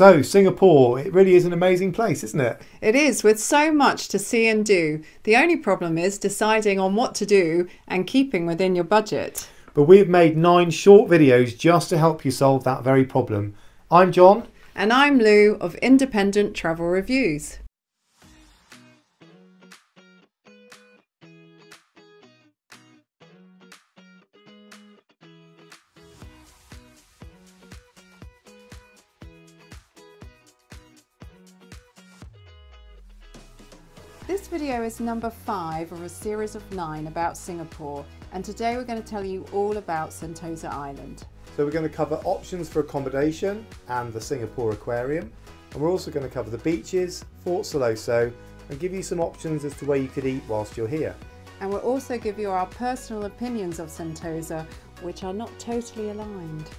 So, Singapore, it really is an amazing place, isn't it? It is, with so much to see and do. The only problem is deciding on what to do and keeping within your budget. But we've made nine short videos just to help you solve that very problem. I'm John. And I'm Lou of Independent Travel Reviews. This video is number five of a series of nine about Singapore and today we're going to tell you all about Sentosa Island. So we're going to cover options for accommodation and the Singapore Aquarium and we're also going to cover the beaches, Fort Siloso and give you some options as to where you could eat whilst you're here. And we'll also give you our personal opinions of Sentosa which are not totally aligned.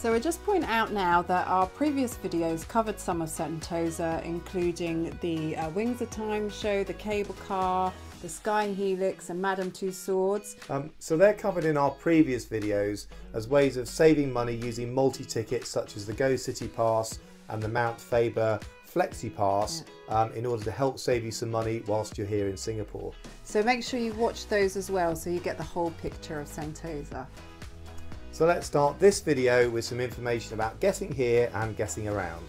So we'll just point out now that our previous videos covered some of Sentosa, including the uh, Wings of Time show, the cable car, the Sky Helix and Madame Tussauds. Um, so they're covered in our previous videos as ways of saving money using multi-tickets such as the Go City Pass and the Mount Faber Flexi Pass yeah. um, in order to help save you some money whilst you're here in Singapore. So make sure you watch those as well so you get the whole picture of Sentosa. So let's start this video with some information about getting here and getting around.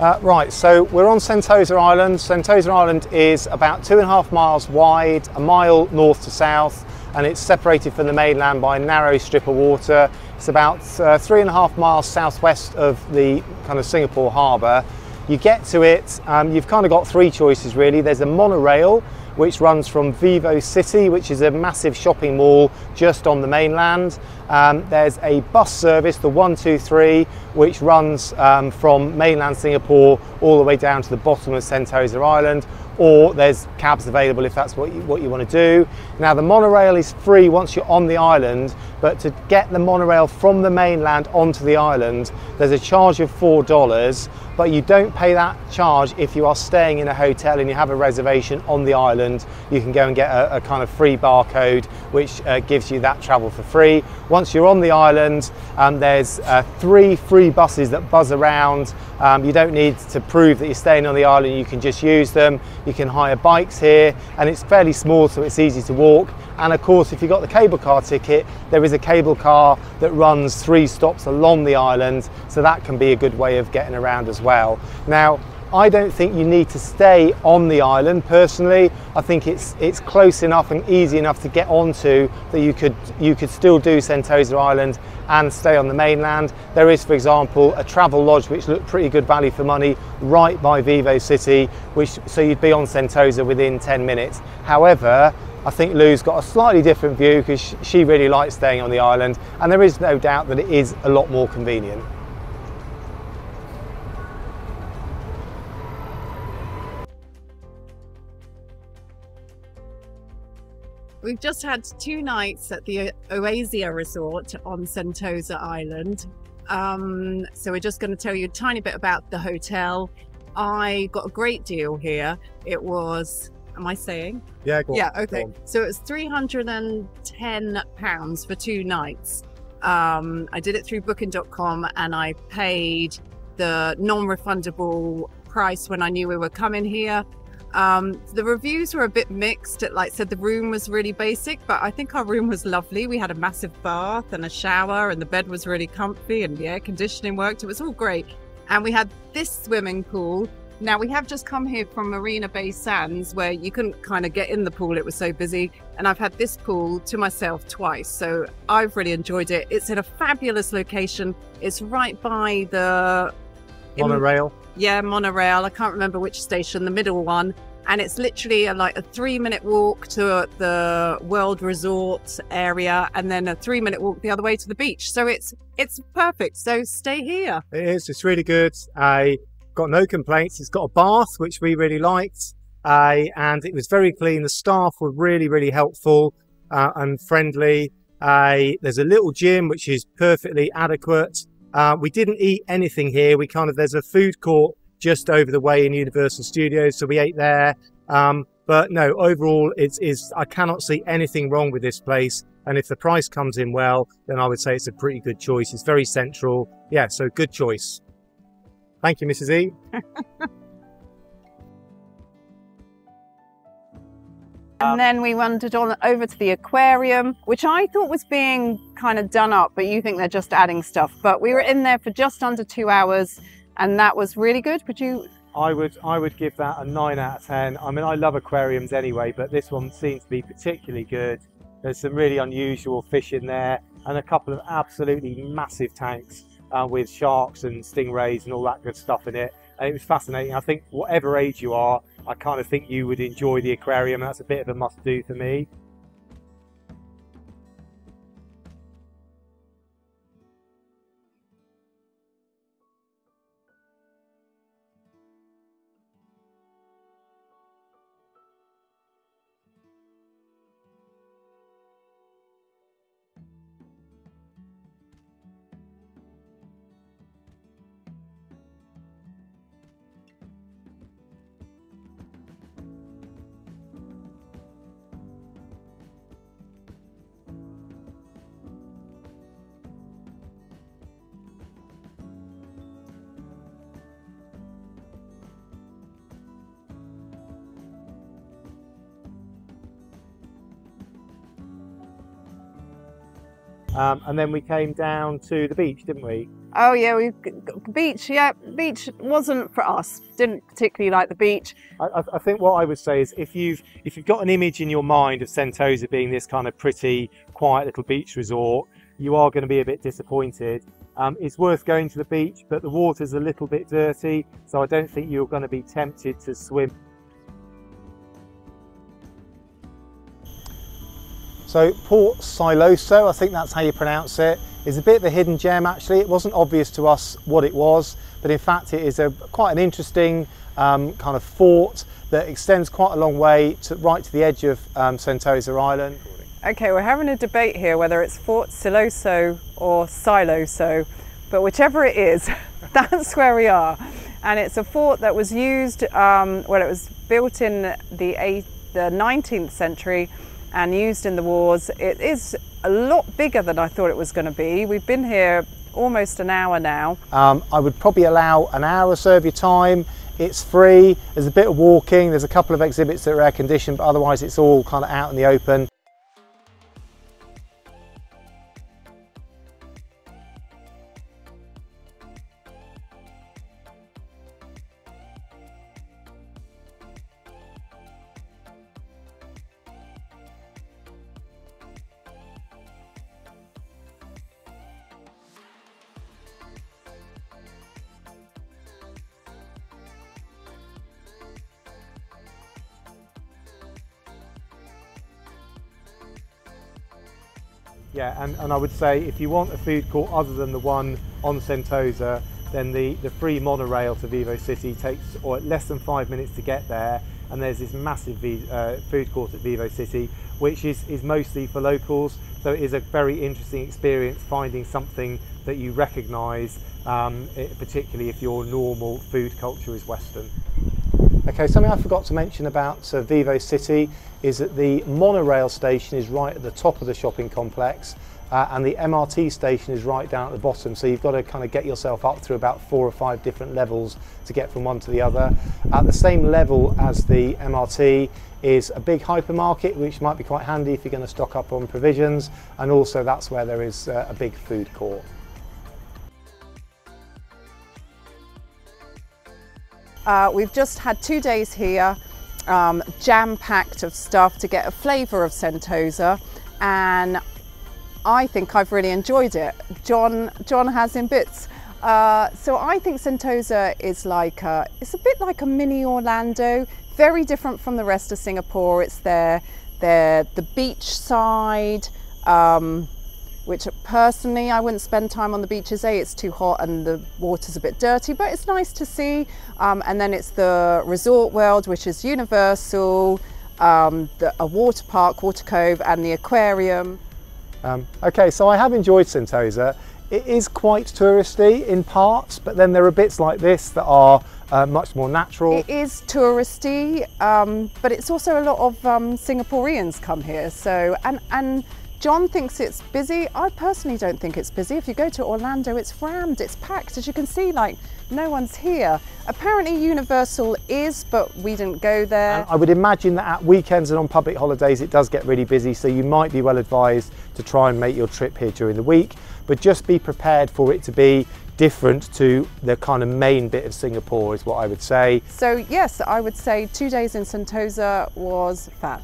Uh, right, so we're on Sentosa Island. Sentosa Island is about two and a half miles wide, a mile north to south, and it's separated from the mainland by a narrow strip of water. It's about uh, three and a half miles southwest of the kind of Singapore harbour you get to it, um, you've kind of got three choices really. There's a monorail which runs from Vivo City, which is a massive shopping mall just on the mainland. Um, there's a bus service, the 123, which runs um, from mainland Singapore all the way down to the bottom of Sentosa Island, or there's cabs available if that's what you, what you want to do. Now the monorail is free once you're on the island, but to get the monorail from the mainland onto the island, there's a charge of $4, but you don't pay that charge if you are staying in a hotel and you have a reservation on the island. You can go and get a, a kind of free barcode which uh, gives you that travel for free. Once you're on the island, um, there's uh, three free buses that buzz around. Um, you don't need to prove that you're staying on the island, you can just use them. You can hire bikes here and it's fairly small so it's easy to walk. And of course, if you've got the cable car ticket, there is a cable car that runs three stops along the island, so that can be a good way of getting around as well. Now, I don't think you need to stay on the island personally. I think it's it's close enough and easy enough to get onto that you could you could still do Sentosa Island and stay on the mainland. There is, for example, a travel lodge which looked pretty good value for money right by Vivo City, which so you'd be on Sentosa within 10 minutes. However, I think Lou's got a slightly different view because she really likes staying on the island and there is no doubt that it is a lot more convenient. We've just had two nights at the Oasia Resort on Sentosa Island. Um, so we're just going to tell you a tiny bit about the hotel. I got a great deal here. It was Am I saying? Yeah, Yeah, okay. So it was £310 for two nights. Um, I did it through booking.com and I paid the non refundable price when I knew we were coming here. Um, the reviews were a bit mixed. It like said the room was really basic, but I think our room was lovely. We had a massive bath and a shower, and the bed was really comfy, and the air conditioning worked. It was all great. And we had this swimming pool now, we have just come here from Marina Bay Sands where you couldn't kind of get in the pool, it was so busy. And I've had this pool to myself twice, so I've really enjoyed it. It's in a fabulous location, it's right by the monorail. Yeah, monorail. I can't remember which station, the middle one. And it's literally a, like a three minute walk to the World Resort area and then a three minute walk the other way to the beach. So it's it's perfect. So stay here. It is. It's really good. I got no complaints. It's got a bath, which we really liked, and it was very clean. The staff were really, really helpful uh, and friendly. There's a little gym, which is perfectly adequate. Uh, we didn't eat anything here. We kind of, there's a food court just over the way in Universal Studios, so we ate there. Um, But no, overall, it's is I cannot see anything wrong with this place. And if the price comes in well, then I would say it's a pretty good choice. It's very central. Yeah, so good choice. Thank you, Mrs. E. And then we wandered on over to the aquarium, which I thought was being kind of done up, but you think they're just adding stuff. But we were in there for just under two hours, and that was really good. Would you? I would I would give that a nine out of ten. I mean, I love aquariums anyway, but this one seems to be particularly good. There's some really unusual fish in there, and a couple of absolutely massive tanks uh, with sharks and stingrays and all that good stuff in it. And it was fascinating. I think whatever age you are, I kind of think you would enjoy the aquarium. That's a bit of a must do for me. Um, and then we came down to the beach, didn't we? Oh yeah, we beach. Yeah, beach wasn't for us. Didn't particularly like the beach. I, I, think what I would say is if you've if you've got an image in your mind of Sentosa being this kind of pretty, quiet little beach resort, you are going to be a bit disappointed. Um, it's worth going to the beach, but the water's a little bit dirty, so I don't think you're going to be tempted to swim So Fort Siloso, I think that's how you pronounce it, is a bit of a hidden gem actually. It wasn't obvious to us what it was, but in fact it is a quite an interesting um, kind of fort that extends quite a long way to right to the edge of um, Sentosa Island. Okay, we're having a debate here whether it's Fort Siloso or Siloso, but whichever it is, that's where we are. And it's a fort that was used, um, well, it was built in the, eight, the 19th century and used in the wars. It is a lot bigger than I thought it was going to be. We've been here almost an hour now. Um, I would probably allow an hour or so of your time. It's free, there's a bit of walking, there's a couple of exhibits that are air conditioned, but otherwise it's all kind of out in the open. Yeah, and, and I would say if you want a food court other than the one on Sentosa, then the, the free monorail to Vivo City takes or less than five minutes to get there. And there's this massive uh, food court at Vivo City, which is, is mostly for locals. So it is a very interesting experience finding something that you recognise, um, particularly if your normal food culture is Western. Okay, something I forgot to mention about uh, Vivo City is that the monorail station is right at the top of the shopping complex uh, and the MRT station is right down at the bottom so you've got to kind of get yourself up through about four or five different levels to get from one to the other. At the same level as the MRT is a big hypermarket which might be quite handy if you're going to stock up on provisions and also that's where there is uh, a big food court. Uh, we've just had two days here, um, jam-packed of stuff to get a flavour of Sentosa and I think I've really enjoyed it. John, John has in bits. Uh, so I think Sentosa is like a, it's a bit like a mini Orlando, very different from the rest of Singapore. It's their, their the beach side, um, which personally I wouldn't spend time on the beaches. A, it's too hot and the water's a bit dirty, but it's nice to see. Um, and then it's the resort world, which is Universal, um, the, a water park, Water Cove, and the aquarium. Um, okay, so I have enjoyed Sentosa. It is quite touristy in parts, but then there are bits like this that are uh, much more natural. It is touristy, um, but it's also a lot of um, Singaporeans come here. So and and John thinks it's busy. I personally don't think it's busy. If you go to Orlando, it's rammed, it's packed. As you can see, like no one's here. Apparently Universal is, but we didn't go there. And I would imagine that at weekends and on public holidays, it does get really busy. So you might be well advised to try and make your trip here during the week, but just be prepared for it to be different to the kind of main bit of Singapore is what I would say. So yes, I would say two days in Sentosa was fab.